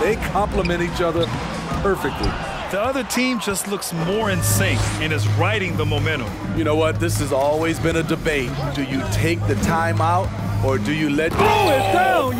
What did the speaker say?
They complement each other perfectly. The other team just looks more in sync and is riding the momentum. You know what? This has always been a debate. Do you take the timeout or do you let... Throw it down.